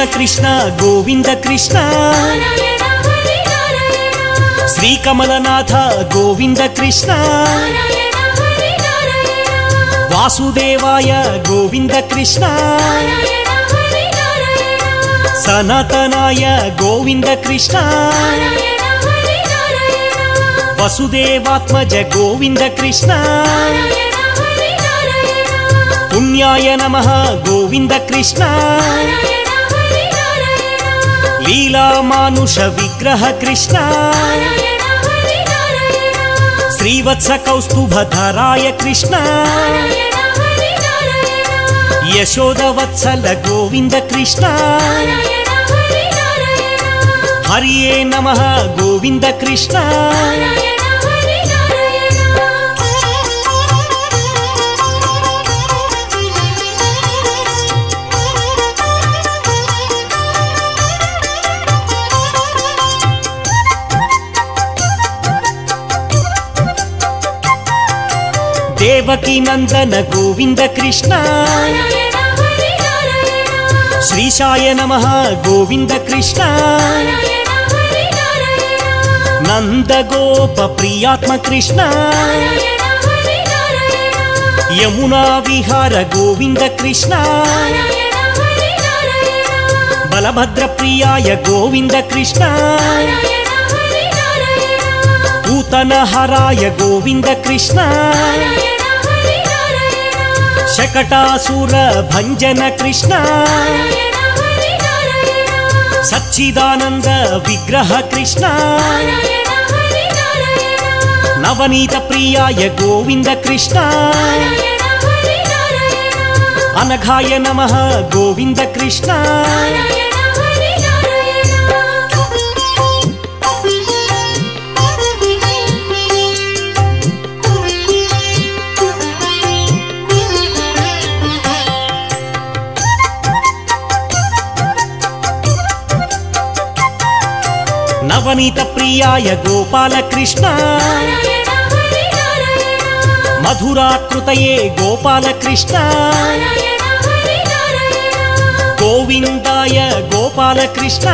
శ్రీకృష్ణ కృష్ణ గోవింద కృష్ణ నారాయణ హరి నారాయణ శ్రీకమలనాథ గోవింద కృష్ణ నారాయణ హరి నారాయణ వాసుదేవాయ గోవింద కృష్ణ నారాయణ హరి నారాయణ సనాతనాయ లీలామానుష విగ్రహ కృష్ణ శ్రీవత్స కౌస్తుభధరాయ కృష్ణ యశోదవత్సల గోవింద కృష్ణ హరియే నమ గోవింద కృష్ణ దేవకి నందన గోవింద కృష్ణ. శ్రీశాయ నమ గోవింద కృష్ణ. నందగోప ప్రియాత్మ కృష్ణ. యమునా విహార గోవింద కృష్ణ. బలభద్ర ప్రియాయ గోవింద కృష్ణ. నారాయణ హరి నారాయణ. పూతన హరాయ గోవింద కృష్ణ. शकटासुर भञ्जन कृष्ण। सच्चिदानन्द विग्रह कृष्ण। नवनीत प्रियाय गोविन्द कृष्ण। अनघाय नमः गोविन्द कृष्ण। నవనీత ప్రియాయ గోపాలకృష్ణ. మధురాకృతయే గోపాలకృష్ణ. గోవిందాయ గోపాలకృష్ణ.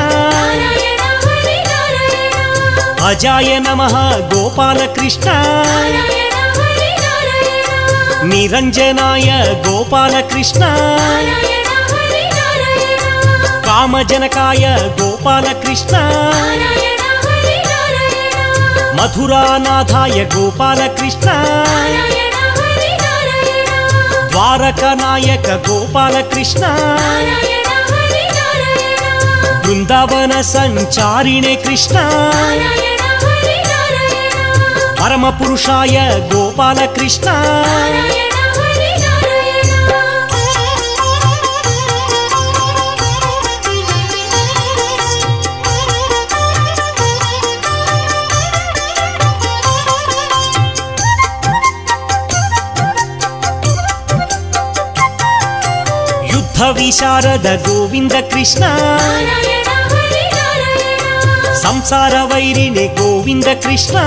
అజాయ నమ గోపాలకృష్ణ. నిరంజనాయ గోపాలకృష్ణ. కామజనకాయ గోపాలకృష్ణ. మధురానాథాయ గోపాలకృష్ణ. ద్వారకనాయక గోపాలకృష్ణ. బృందావన సంచారిణే కృష్ణ. నారాయణ గోపాలకృష్ణ. యుద్ధ విశారద గోవింద కృష్ణ. సంసార వైరిణి గోవింద కృష్ణ.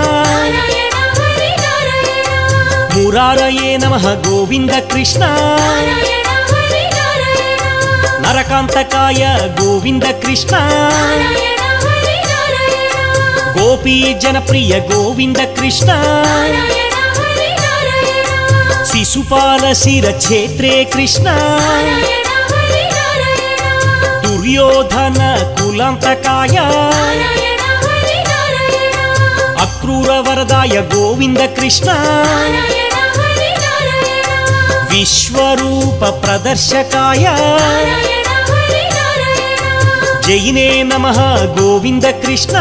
మురారయే నమ గోవింద కృష్ణ. నరకాంతకాయ గోవింద కృష్ణ. గోపీ జనప్రియ గోవింద కృష్ణ. శిశుపాల శిర క్షేత్రే కృష్ణ దుర్యోధన కులాంతకాయ. అక్రూర వరదాయ గోవింద కృష్ణ. విశ్వరూప ప్రదర్శకాయ. జయినే నమ గోవింద కృష్ణ.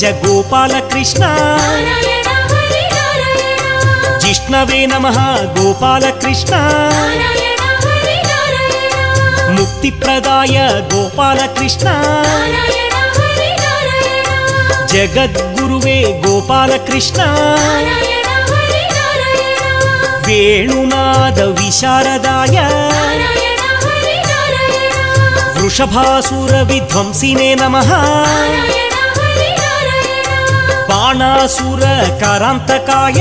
పూర్వజ గోపాల కృష్ణ జిష్ణవే నమ గోపాల కృష్ణ ముక్తిప్రదాయ గోపాల కృష్ణ జగద్గురువే గోపాల కృష్ణ వేణునాద విశారదాయ. వృషభాసుర విధ్వంసినే నమ. నారాయణ బాణాసుర కరాంతకాయ.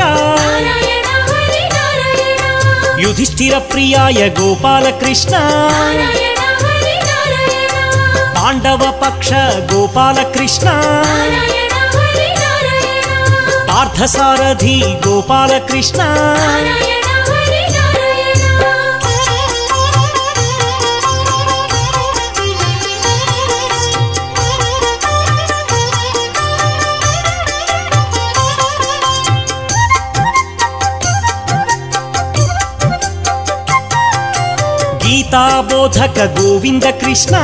యుధిష్ఠిర ప్రియాయ గోపాలకృష్ణ. పాండవ పక్ష గోపాలకృష్ణ. పార్థసారథి గోపాలకృష్ణ. గీతాబోధక గోవింద కృష్ణ.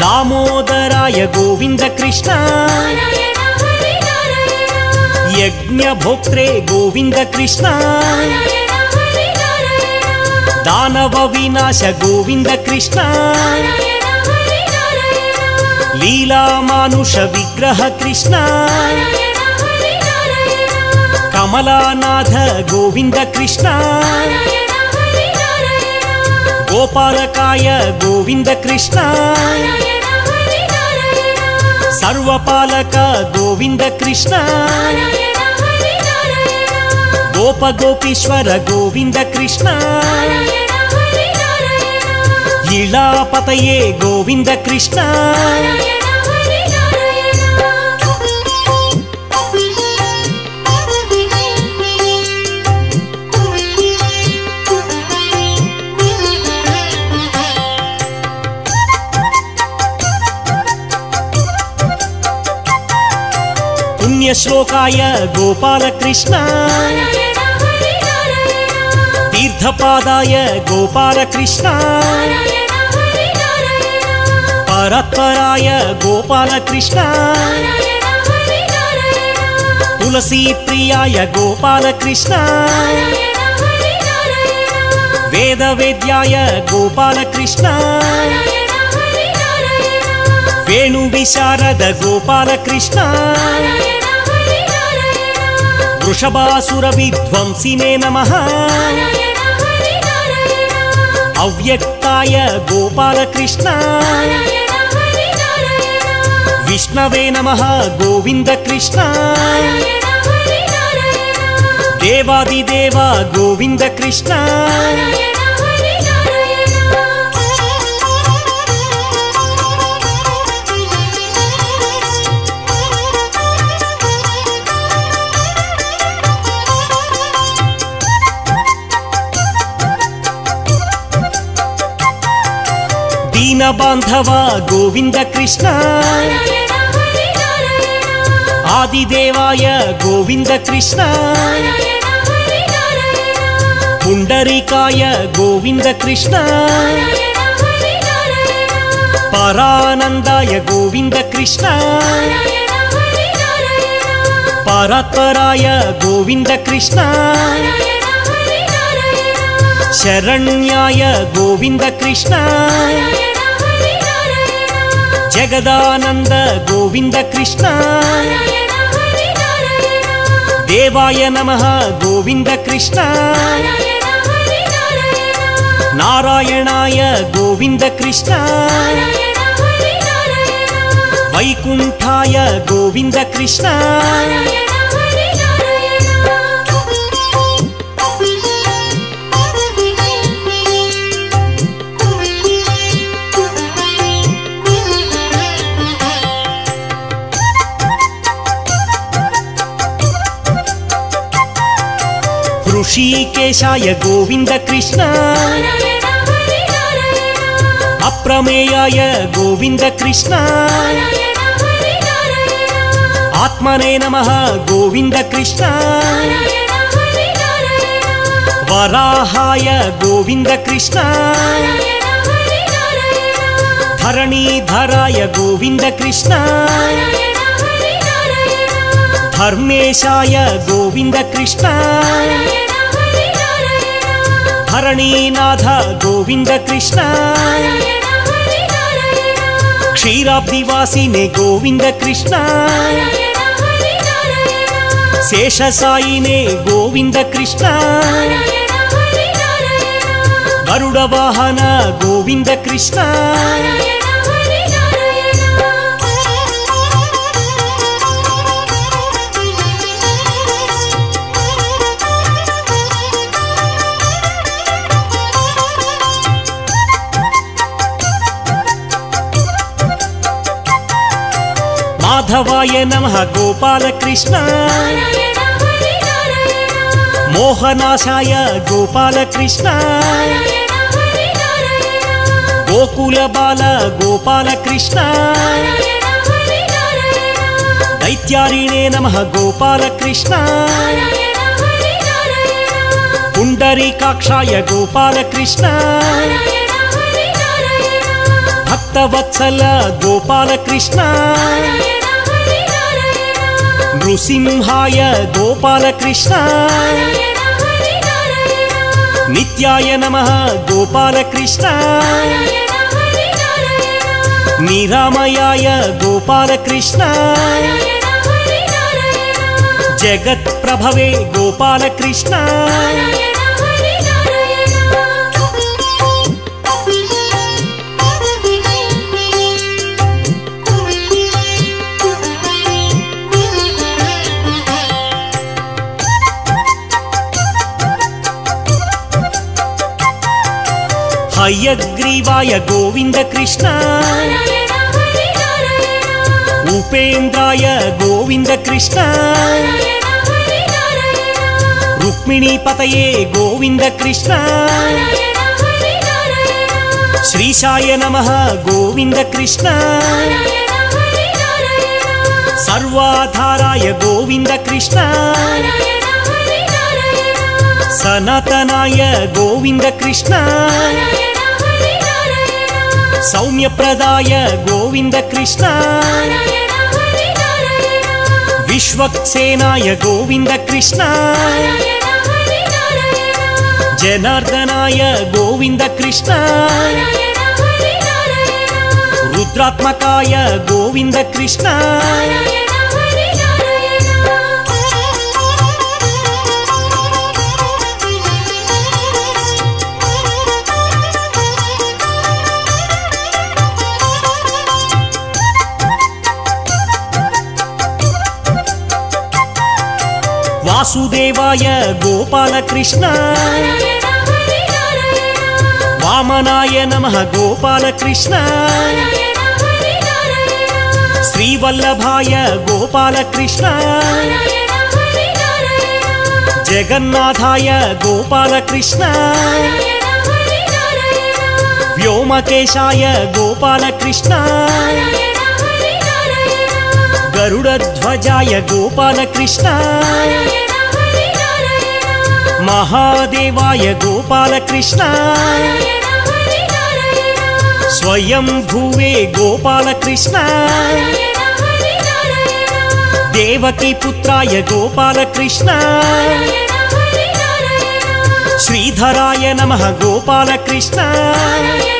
దామోదరాయ గోవింద కృష్ణ. యజ్ఞభోక్త్రే గోవింద కృష్ణ. దానవ వినాశ గోవింద కృష్ణ. లీలామానుష విగ్రహ కృష్ణ. కమలానాథ గోవింద కృష్ణ. గోపాలకాయ గోవింద కృష్ణ. సర్వపాలక గోవింద కృష్ణ. గోప గోపీశ్వర గోవింద కృష్ణ. ఇళాపతయే గోవింద కృష్ణ. पुण्यश्लोकाय गोपालकृष्ण। तीर्थपादाय गोपाल कृष्ण परत्पराय गोपाल कृष्ण तुलसी प्रियाय गोपाल कृष्ण वेद वेद्याय गोपाल कृष्ण वेणु विशारद गोपाल कृष्ण వృషభాసుర విధ్వంసినే నమ. అవ్యక్తాయ గోపాలకృష్ణ. విష్ణవే నమ గోవింద కృష్ణ నారాయణ హరి నారాయణ. దేవాదిదేవ గోవింద ದೀನ ಬಾಂಧವ ಗೋವಿಂದ ಕೃಷ್ಣ ಆದಿದೇವಾಯ ಗೋವಿಂದ ಕೃಷ್ಣ ಪುಂಡರಿಕಾಯ ಗೋವಿಂದ ಕೃಷ್ಣ ಪರಾನಂದಾಯ ಗೋವಿಂದ ಕೃಷ್ಣ ಪರಾತ್ಪರಾಯ ಗೋವಿಂದ ಕೃಷ್ಣ ಶರಣ್ಯಾಯ ಗೋವಿಂದ ಕೃಷ್ಣ జగదానంద గోవింద కృష్ణ. దేవాయ నమ గోవింద కృష్ణ. నారాయణాయ గోవింద కృష్ణ. వైకుంఠాయ గోవింద కృష్ణ. శ్రీకేశాయ గోవింద కృష్ణ. అప్రమేయాయ గోవింద కృష్ణ. ఆత్మనే నమ గోవింద కృష్ణ. వరాహాయ గోవింద కృష్ణ. ధరణీధరాయ గోవింద కృష్ణ. ధర్మేశాయ గోవింద కృష్ణ. ధరణీనాథ గోవింద కృష్ణ నారాయణ క్షీరాబ్దివాసినే గోవింద కృష్ణ శేషసాయినే గోవింద కృష్ణ నారాయణ గరుడ వాహన గోవింద కృష్ణ మాధవాయ నమ గోపాలకృష్ణ. మోహనాశాయ గోపాలకృష్ణ. గోకుల బాల గోపాలకృష్ణ. దైత్యారిణే నమ గోపాలకృష్ణ. నారాయణ పుండరీకాక్షాయ గోపాల భక్తవత్సల గోపాలకృష్ణ. నృసింహాయ గోపాలకృష్ణ. నిత్యాయ నమ గోపాలకృష్ణ. నిరామయాయ గోపాలకృష్ణ. జగత్ప్రభవే గోపాలకృష్ణ. హయగ్రీవాయ గోవింద కృష్ణ నారాయణ హరి నారాయణ ఉపేంద్రాయ గోవింద కృష్ణ నారాయణ హరి నారాయణ రుక్మిణీ ಸೌಮ್ಯ ಪ್ರದಾಯ ಗೋವಿಂದ ಕೃಷ್ಣ. ವಿಶ್ವಕ್ಸೇನಾಯ ಗೋವಿಂದ ಕೃಷ್ಣ. ಜನಾರ್ದನಾಯ ಗೋವಿಂದ ಕೃಷ್ಣ. ರುದ್ರಾತ್ಮಕಾಯ ಗೋವಿಂದ ಕೃಷ್ಣ. వాసుదేవాయ గోపాలకృష్ణ. వామనాయ నమ గోపాలకృష్ణ. శ్రీవల్లభాయ గోపాలకృష్ణ. జగన్నాథాయ గోపాలకృష్ణ. వ్యోమకేశాయ గోపాలకృష్ణ. గరుడధ్వజాయ గోపాల కృష్ణ. నారాయణ హరి నారాయణ మహాదేవాయ గోపాల కృష్ణ. నారాయణ హరి నారాయణ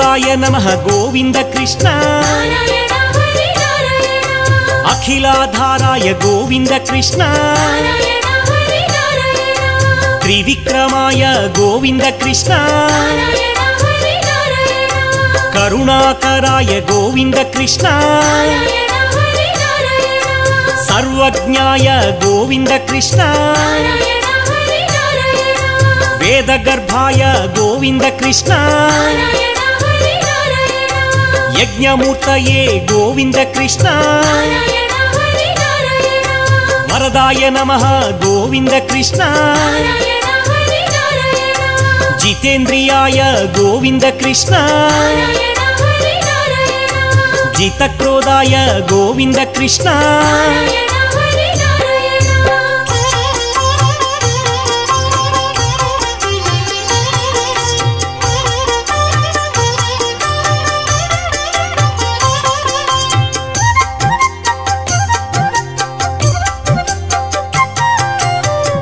అచ్యుతాయ నమ గోవింద కృష్ణ నారాయణ హరి నారాయణ అఖిలాధారాయ గోవింద కృష్ణ నారాయణ హరి నారాయణ త్రివిక్రమాయ గోవింద కృష్ణ నారాయణ హరి నారాయణ యజ్ఞమూర్తయే గోవింద కృష్ణ. వరదాయ నమ గోవింద కృష్ణ. జితేంద్రియాయ గోవింద కృష్ణ. జితక్రోధాయ గోవింద కృష్ణ.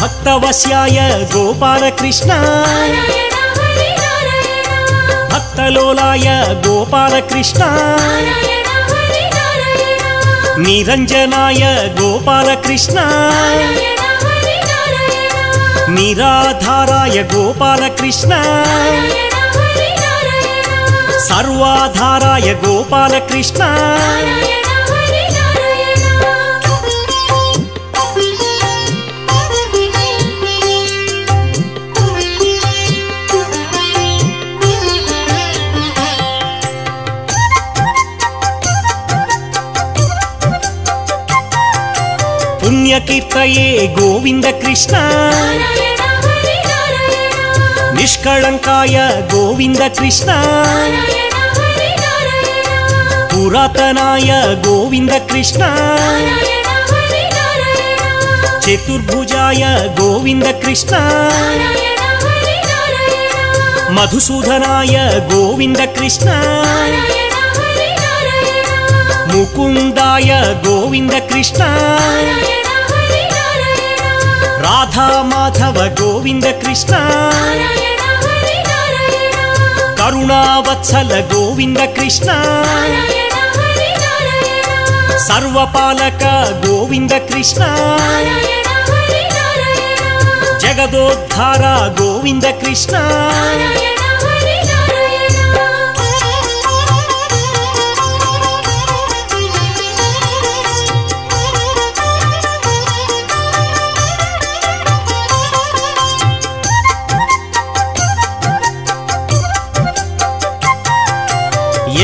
భక్తవశ్యాయ గోపాలకృష్ణ. భక్తలోలాయ గోపాలకృష్ణ. నిరంజనాయ గోపాలకృష్ణ. నిరాధారాయ గోపాలకృష్ణ. సర్వాధారాయ గోపాలకృష్ణ. పురాతనాయ గోవింద కృష్ణ. నారాయణ హరి నారాయణ చతుర్భుజాయ గోవింద కృష్ణ. నారాయణ హరి నారాయణ మధుసూదనాయ గోవింద కృష్ణ. నారాయణ హరి నారాయణ ముకుందాయ గోవింద కృష్ణ. నారాయణ హరి నారాయణ రాధా మాధవ గోవింద కృష్ణ. కరుణావత్సల గోవింద కృష్ణ. సర్వపాలక గోవింద కృష్ణ. జగదోద్ధార గోవింద కృష్ణ.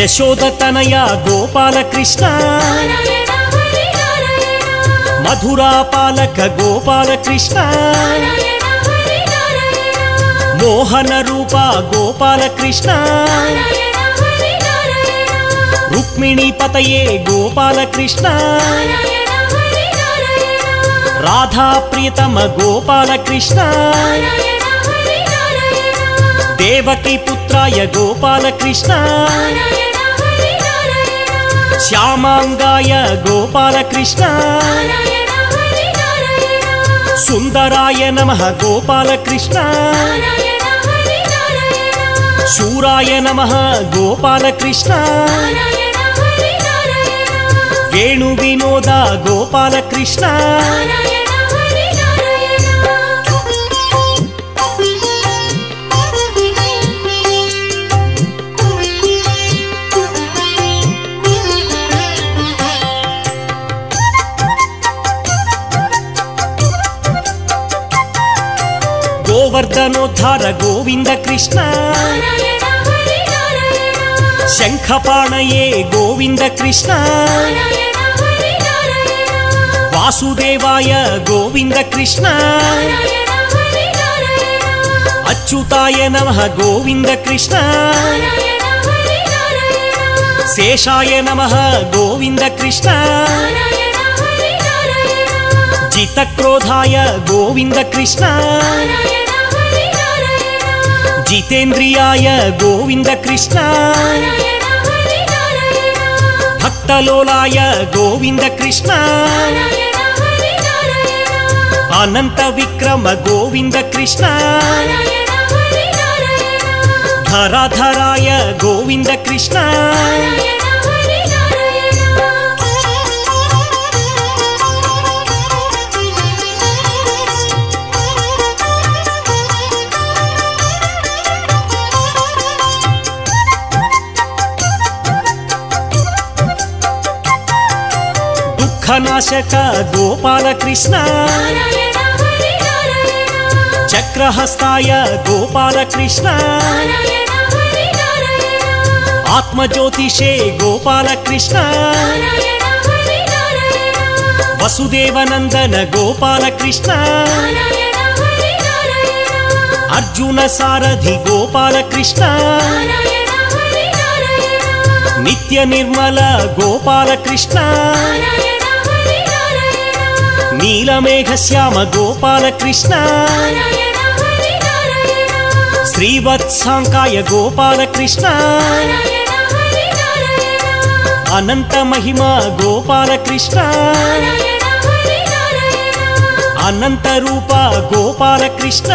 యశోద తనయ గోపాల కృష్ణ నారాయణ హరి నారాయణ. మధురాపాలక గోపాల కృష్ణ నారాయణ హరి నారాయణ. మోహన రూప గోపాల కృష్ణ నారాయణ హరి నారాయణ. రుక్మిణీ పతయే గోపాల కృష్ణ నారాయణ హరి నారాయణ. రాధా ప్రియతమ గోపాల కృష్ణ నారాయణ హరి నారాయణ. దేవకి పుత్రాయ గోపాల శ్యామాంగాయ గోపాల కృష్ణ నారాయణ హరి నారాయణ సుందరాయ నమ గోపాల కృష్ణ నారాయణ హరి నారాయణ శూరాయ నమ గోపాల కృష్ణ నారాయణ హరి నారాయణ. వేణు వినోద గోపాల గోవర్ధనోద్ధార గోవింద కృష్ణ. శంఖపాణయే గోవింద కృష్ణ. వాసుదేవాయ గోవింద కృష్ణ. అచ్యుతాయ నమ గోవింద కృష్ణ. శేషాయ నమ గోవింద కృష్ణ. నారాయణ జితక్రోధాయ గోవింద కృష్ణ. జితేంద్రియాయ గోవింద కృష్ణ. భక్తలోలాయ గోవింద కృష్ణ. అనంత విక్రమ గోవింద కృష్ణ. ధరాధరాయ గోవింద కృష్ణ. దుఃఖనాశక గోపాలకృష్ణ. చక్రహస్తాయ గోపాలకృష్ణ. ఆత్మజ్యోతిషే గోపాలకృష్ణ. వసుదేవనందన గోపాలకృష్ణ. అర్జున సారథి గోపాలకృష్ణ. నిత్య నిర్మల గోపాలకృష్ణ. నీలమేఘ శ్యామ గోపాలకృష్ణ. శ్రీవత్సాంకాయ గోపాలకృష్ణ. అనంత మహిమ గోపాలకృష్ణ. అనంత రూప గోపాలకృష్ణ.